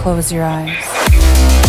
close your eyes.